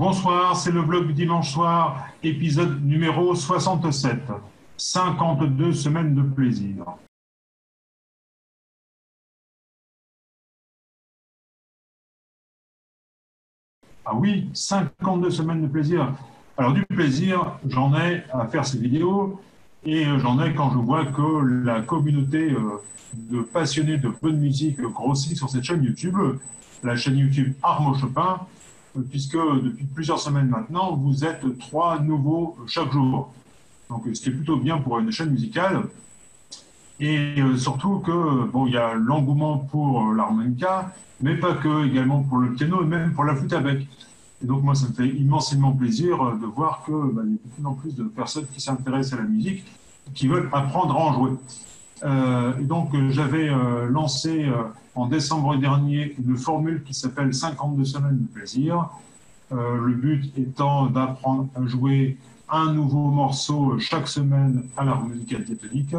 Bonsoir, c'est le vlog dimanche soir, épisode numéro 67. 52 semaines de plaisir. Ah oui, 52 semaines de plaisir. Alors du plaisir, j'en ai à faire ces vidéos et j'en ai quand je vois que la communauté euh, de passionnés de bonne musique grossit sur cette chaîne YouTube, la chaîne YouTube Armo Chopin, puisque depuis plusieurs semaines maintenant, vous êtes trois nouveaux chaque jour. Donc, qui est plutôt bien pour une chaîne musicale. Et euh, surtout que, bon, il y a l'engouement pour l'harmonica, mais pas que, également pour le piano et même pour la flûte à bec. Et donc, moi, ça me fait immensément plaisir de voir qu'il bah, y a de plus en plus de personnes qui s'intéressent à la musique, qui veulent apprendre à en jouer. Euh, donc, j'avais euh, lancé en décembre dernier une formule qui s'appelle 52 semaines de plaisir. le but étant d'apprendre à jouer un nouveau morceau chaque semaine à l'harmonica diatonique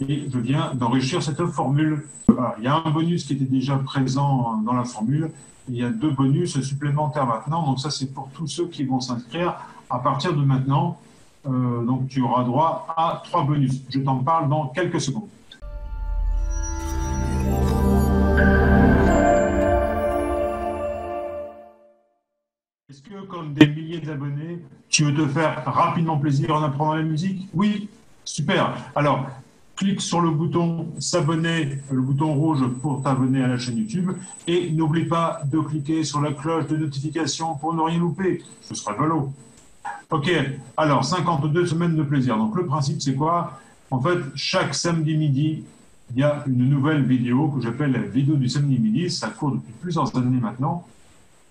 et je viens d'enrichir cette formule. il y a un bonus qui était déjà présent dans la formule, il y a deux bonus supplémentaires maintenant, donc ça c'est pour tous ceux qui vont s'inscrire à partir de maintenant. Euh, donc tu auras droit à trois bonus. Je t'en parle dans quelques secondes. Est-ce que, comme des milliers d'abonnés, tu veux te faire rapidement plaisir en apprenant la musique? Oui, super. Alors, clique sur le bouton s'abonner, le bouton rouge pour t'abonner à la chaîne YouTube. Et n'oublie pas de cliquer sur la cloche de notification pour ne rien louper. Ce sera valo. Ok, alors 52 semaines de plaisir. Donc le principe c'est quoi? En fait, chaque samedi midi, il y a une nouvelle vidéo que j'appelle la vidéo du samedi midi. Ça court depuis plusieurs années maintenant.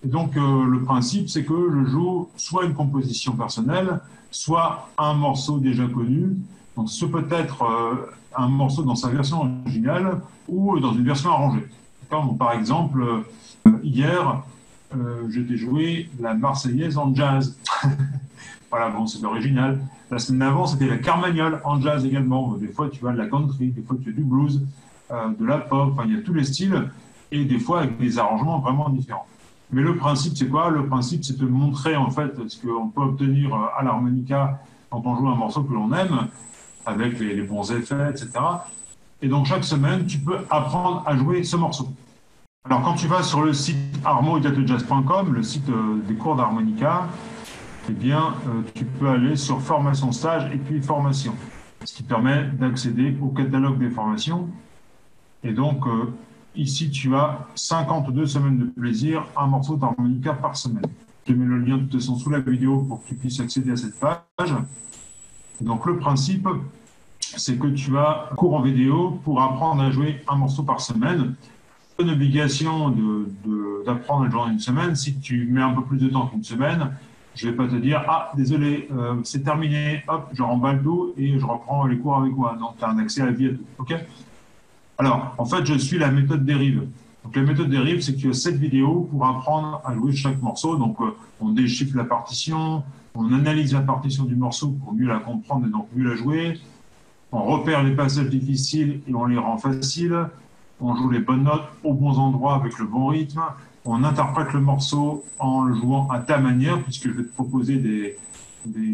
Et donc euh, le principe c'est que je joue soit une composition personnelle, soit un morceau déjà connu donc, ce peut être euh, un morceau dans sa version originale ou dans une version arrangée. par exemple, euh, hier, euh, j'ai joué la Marseillaise en jazz. voilà, bon, c'est l'original. La semaine avant, c'était la Carmagnole en jazz également. Des fois, tu as de la country, des fois, tu as du blues, de la pop, enfin, il y a tous les styles, et des fois avec des arrangements vraiment différents. Mais le principe, c'est quoi? Le principe, c'est de montrer en fait ce qu'on peut obtenir à l'harmonica quand on joue un morceau que l'on aime, avec les, bons effets, etc. Et donc chaque semaine, tu peux apprendre à jouer ce morceau. Alors quand tu vas sur le site armo-jazz.com, le site euh, des cours d'harmonica, eh bien, euh, tu peux aller sur formation stage et puis formation, ce qui permet d'accéder au catalogue des formations. Et donc, euh, ici, tu as 52 semaines de plaisir, un morceau d'harmonica par semaine. Je mets le lien de toute façon sous la vidéo pour que tu puisses accéder à cette page. Donc le principe, c'est que tu as cours en vidéo pour apprendre à jouer un morceau par semaine. Une obligation d'apprendre de, à jouer une semaine. Si tu mets un peu plus de temps qu'une semaine, je ne vais pas te dire Ah, désolé, euh, c'est terminé, hop, je remballe tout et je reprends les cours avec moi. Non, tu as un accès à la vie à tout. Alors, en fait, je suis la méthode dérive. Donc, la méthode dérive, c'est que cette vidéo pour apprendre à jouer chaque morceau. Donc, euh, on déchiffre la partition, on analyse la partition du morceau pour mieux la comprendre et donc mieux la jouer. On repère les passages difficiles et on les rend faciles. On joue les bonnes notes aux bons endroits avec le bon rythme. On interprète le morceau en le jouant à ta manière, puisque je vais te proposer des,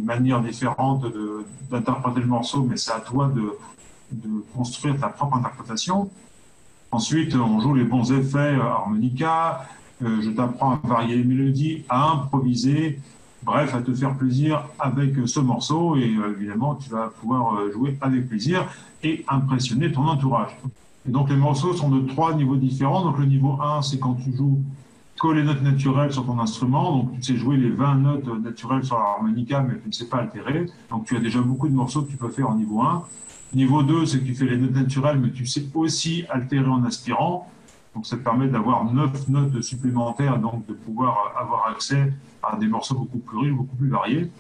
manières différentes d'interpréter le morceau, mais c'est à toi de, construire ta propre interprétation. Ensuite, on joue les bons effets euh, harmonica. Euh, je t'apprends à varier les mélodies, à improviser, bref, à te faire plaisir avec ce morceau et euh, évidemment, tu vas pouvoir euh, jouer avec plaisir et impressionner ton entourage. Et donc, les morceaux sont de trois niveaux différents. Donc, le niveau 1, c'est quand tu joues que les notes naturelles sur ton instrument. Donc, tu sais jouer les 20 notes naturelles sur l'harmonica, mais tu ne sais pas altérer. Donc, tu as déjà beaucoup de morceaux que tu peux faire en niveau 1. Niveau 2, c'est que tu fais les notes naturelles, mais tu sais aussi altérer en aspirant. Donc ça te permet d'avoir neuf notes supplémentaires, donc de pouvoir avoir accès à des morceaux beaucoup plus riches, beaucoup plus variés.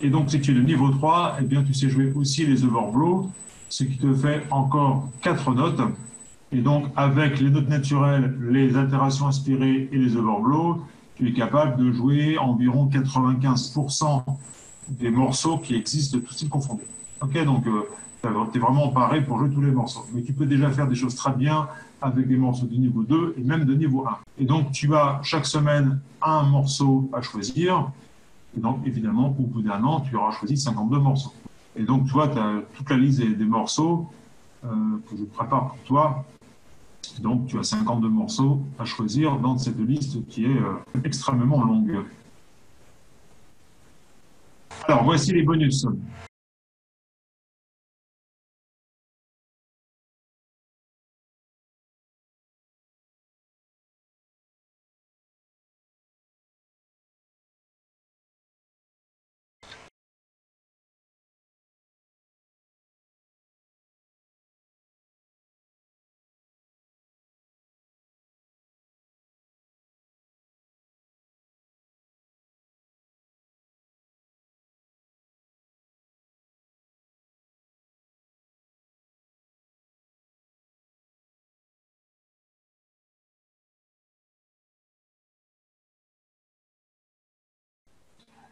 Et donc si tu es de niveau 3, eh bien tu sais jouer aussi les overblows, ce qui te fait encore quatre notes. Et donc avec les notes naturelles, les altérations inspirées et les overblows, tu es capable de jouer environ 95% des morceaux qui existent tous styles confondus. Ok, donc euh, tu es vraiment paré pour jouer tous les morceaux. Mais tu peux déjà faire des choses très bien avec des morceaux de niveau 2 et même de niveau 1. Et donc, tu as chaque semaine un morceau à choisir. Et donc, évidemment, au bout d'un an, tu auras choisi 52 morceaux. Et donc, tu vois, tu as toute la liste des, morceaux euh, que je prépare pour toi. Donc, tu as 52 morceaux à choisir dans cette liste qui est euh, extrêmement longue. Alors, voici les bonus.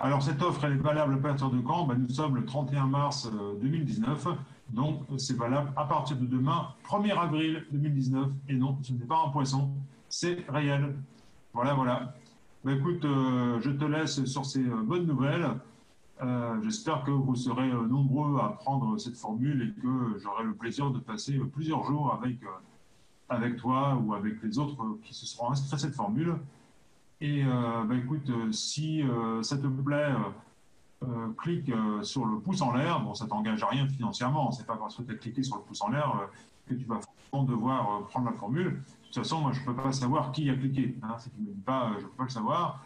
Alors, cette offre, elle est valable à partir de quand? Ben, Nous sommes le 31 mars 2019, euh, donc c'est valable à partir de demain, 1er avril 2019. Et non, ce n'est pas un poisson, c'est réel. Voilà, voilà. Ben, écoute, euh, je te laisse sur ces euh, bonnes nouvelles. J'espère que vous serez nombreux à prendre cette formule et que j'aurai le plaisir de passer plusieurs jours avec, avec toi ou avec les autres qui se seront inscrits à cette formule. Et bah, écoute, euh, si euh, ça te plaît, clique sur le pouce en l'air. Bon, ça t'engage à rien financièrement. C'est pas parce que tu as cliqué sur le pouce en l'air que tu vas devoir prendre la formule. De toute façon, moi, je ne peux pas savoir qui a cliqué. Hein. Si tu ne me dis pas, je ne peux pas le savoir.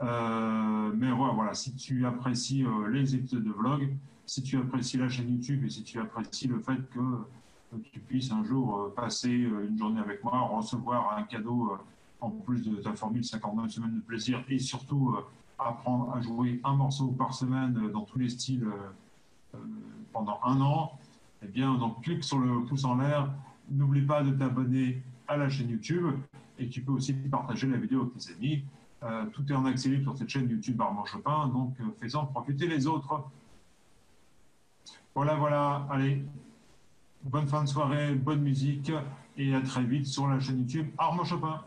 mais voilà, voilà, si tu apprécies les épisodes de vlog, si tu apprécies la chaîne YouTube et si tu apprécies le fait que tu puisses un jour passer une journée avec moi, recevoir un cadeau en plus de ta formule 59 semaines de plaisir, et surtout euh, apprendre à jouer un morceau par semaine euh, dans tous les styles euh, pendant un an, eh bien, donc clique sur le pouce en l'air. N'oublie pas de t'abonner à la chaîne YouTube et tu peux aussi partager la vidéo avec tes amis. tout est en accès sur cette chaîne YouTube Armand Chopin, donc fais-en profiter les autres. Voilà, voilà, allez, bonne fin de soirée, bonne musique et à très vite sur la chaîne YouTube Armand Chopin.